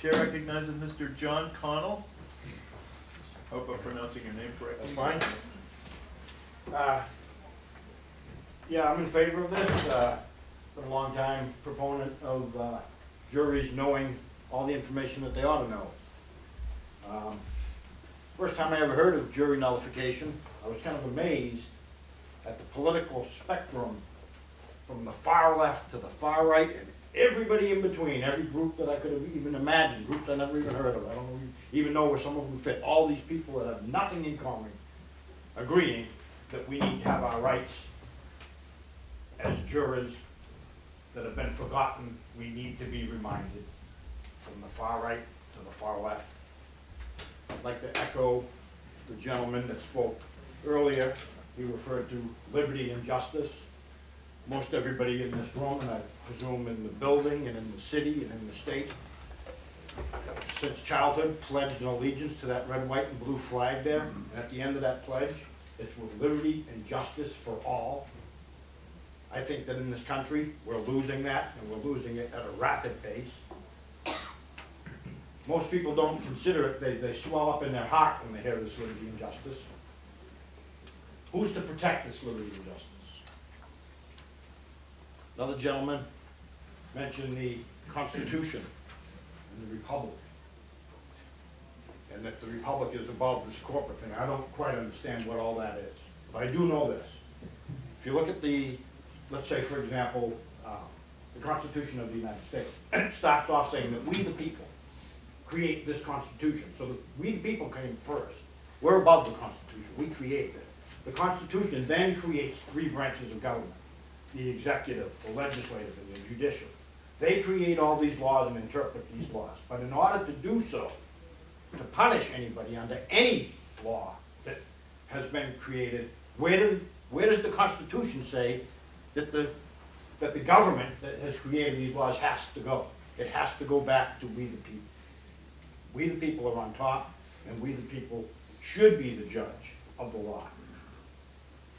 Chair recognizes Mr. John Connell. Hope I'm pronouncing your name correctly. That's fine. Uh, Yeah, I'm in favor of this. Uh, Been a long time proponent of uh, juries knowing all the information that they ought to know. Um, First time I ever heard of jury nullification, I was kind of amazed at the political spectrum from the far left to the far right and everybody in between, every group that I could have even imagined, groups I never even heard of. I don't even know where some of them fit. All these people that have nothing in common agreeing that we need to have our rights as jurors that have been forgotten, we need to be reminded from the far right to the far left. I'd like to echo the gentleman that spoke earlier. He referred to liberty and justice. Most everybody in this room, and I presume in the building and in the city and in the state, since childhood pledged an allegiance to that red, white, and blue flag there. And at the end of that pledge, it's with liberty and justice for all. I think that in this country, we're losing that, and we're losing it at a rapid pace. Most people don't consider it, they, they swell up in their heart when they hear this liberty and justice. Who's to protect this liberty and justice? Another gentleman mentioned the Constitution and the Republic. And that the Republic is above this corporate thing. I don't quite understand what all that is. But I do know this. If you look at the, let's say, for example, uh, the Constitution of the United States, it starts off saying that we the people create this Constitution. So that we the people came first. We're above the Constitution. We created it. The Constitution then creates three branches of government. The executive, the legislative, and the judicial. They create all these laws and interpret these laws. But in order to do so, to punish anybody under any law that has been created, where where does the Constitution say that the, that the government that has created these laws has to go? It has to go back to we the people. We the people are on top, and we the people should be the judge of the law.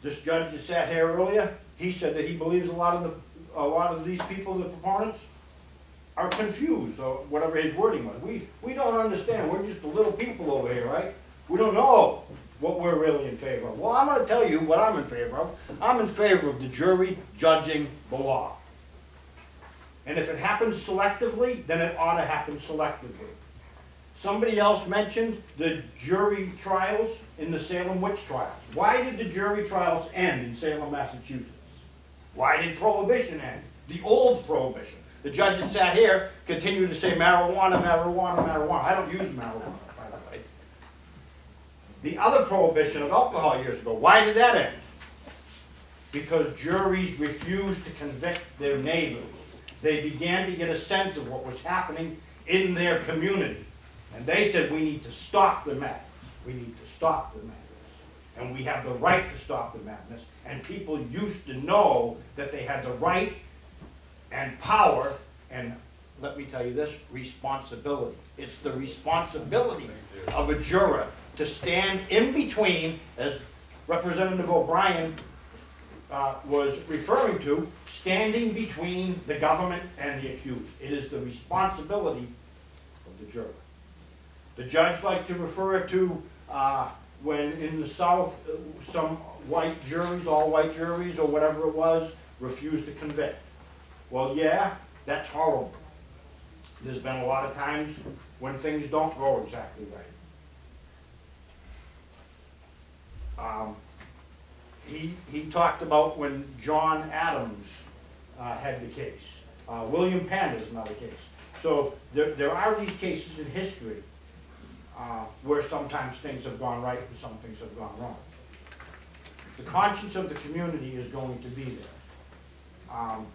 This judge that sat here earlier, he said that he believes a lot of the, a lot of these people, the proponents, are confused, or whatever his wording was. We, we don't understand, we're just the little people over here, right? We don't know what we're really in favor of. Well, I'm gonna tell you what I'm in favor of. I'm in favor of the jury judging the law. And if it happens selectively, then it ought to happen selectively. Somebody else mentioned the jury trials in the Salem witch trials. Why did the jury trials end in Salem, Massachusetts? Why did prohibition end? The old prohibition. The judges sat here continued to say marijuana, marijuana, marijuana. I don't use marijuana, by the way. The other prohibition of alcohol years ago, why did that end? Because juries refused to convict their neighbors. They began to get a sense of what was happening in their community. And they said, we need to stop the madness. We need to stop the madness. And we have the right to stop the madness. And people used to know that they had the right and power and, let me tell you this, responsibility. It's the responsibility of a juror to stand in between, as Representative O'Brien uh, was referring to, standing between the government and the accused. It is the responsibility of the juror. The judge liked to refer to uh, when in the South, uh, some white juries, all white juries, or whatever it was, refused to convict. Well, yeah, that's horrible. There's been a lot of times when things don't go exactly right. Um, he, he talked about when John Adams uh, had the case. Uh, William Penn is another case. So there, there are these cases in history uh, where sometimes things have gone right and some things have gone wrong. The conscience of the community is going to be there. Um,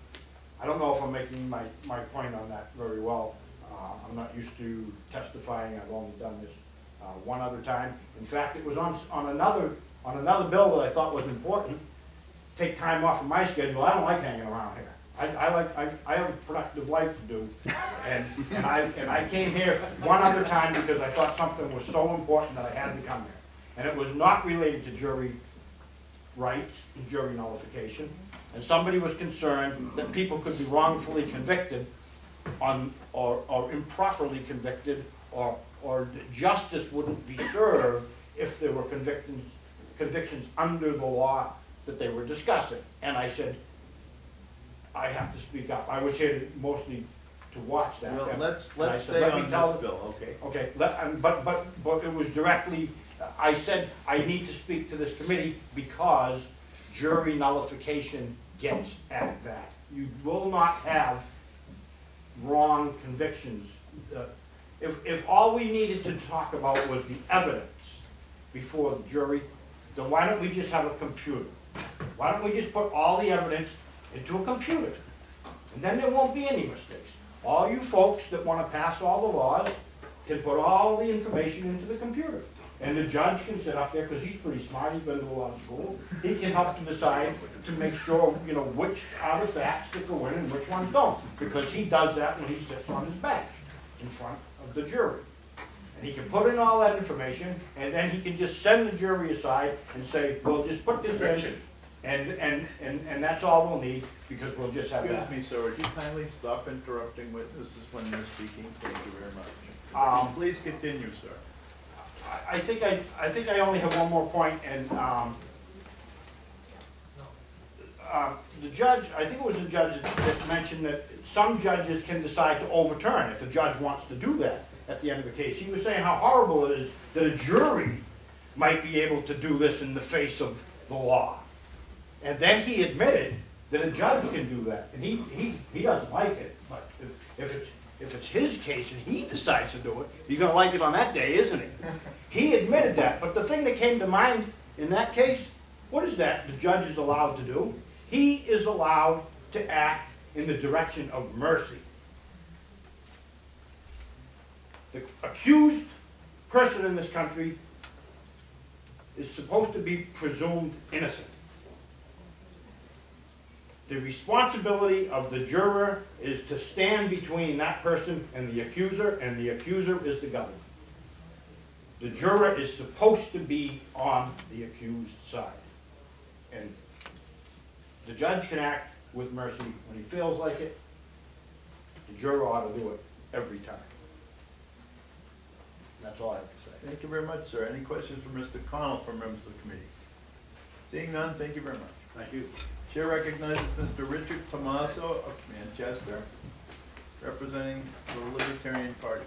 I don't know if I'm making my, my point on that very well. Uh, I'm not used to testifying, I've only done this uh, one other time. In fact, it was on, on another, on another bill that I thought was important. Take time off of my schedule, I don't like hanging around here. I, I like, I, I have a productive life to do. And, and I, and I came here one other time because I thought something was so important that I had to come here. And it was not related to jury rights and jury nullification. And somebody was concerned that people could be wrongfully convicted on, or, or improperly convicted, or, or justice wouldn't be served if there were convictions, convictions under the law that they were discussing. And I said, I have to speak up. I was here to- mostly to watch that. Well, And let's, I let's said, stay "Let me on tell this bill, okay? Okay, let, um, but, but, but it was directly, I said, I need to speak to this committee because jury nullification gets at that. You will not have wrong convictions. Uh, If, if all we needed to talk about was the evidence before the jury, then why don't we just have a computer? Why don't we just put all the evidence into a computer? And then there won't be any mistakes. All you folks that wanna pass all the laws can put all the information into the computer. And the judge can sit up there, cause he's pretty smart, he's been to a lot of school, he can help to decide to make sure, you know, which are the facts that go in and which ones don't. Because he does that when he sits on his bench in front of the jury. And he can put in all that information, and then he can just send the jury aside and say, well, just put this in. Conviction. And, and, and, and that's all we'll need, because we'll just have that. Excuse me, sir, would you kindly stop interrupting witnesses when they're speaking? Thank you very much. Um, Please continue, sir. I, I think I, I think I only have one more point, and, um, uh, the judge, I think it was the judge that- that mentioned that some judges can decide to overturn if a judge wants to do that at the end of the case. He was saying how horrible it is that a jury might be able to do this in the face of the law. And then he admitted that a judge can do that, and he, he, he doesn't like it, but if, if it's, if it's his case and he decides to do it, he's gonna like it on that day, isn't he? He admitted that, but the thing that came to mind in that case, what is that the judge is allowed to do? He is allowed to act in the direction of mercy. The accused person in this country is supposed to be presumed innocent. The responsibility of the juror is to stand between that person and the accuser, and the accuser is the government. The juror is supposed to be on the accused side. And the judge can act with mercy when he feels like it. The juror ought to do it every time. That's all I have to say. Thank you very much, sir. Any questions for Mr. Connell from members of the committee? Seeing none, thank you very much. Thank you. Chair recognizes Mr. Richard Tomaso of Manchester, representing the Libertarian Party.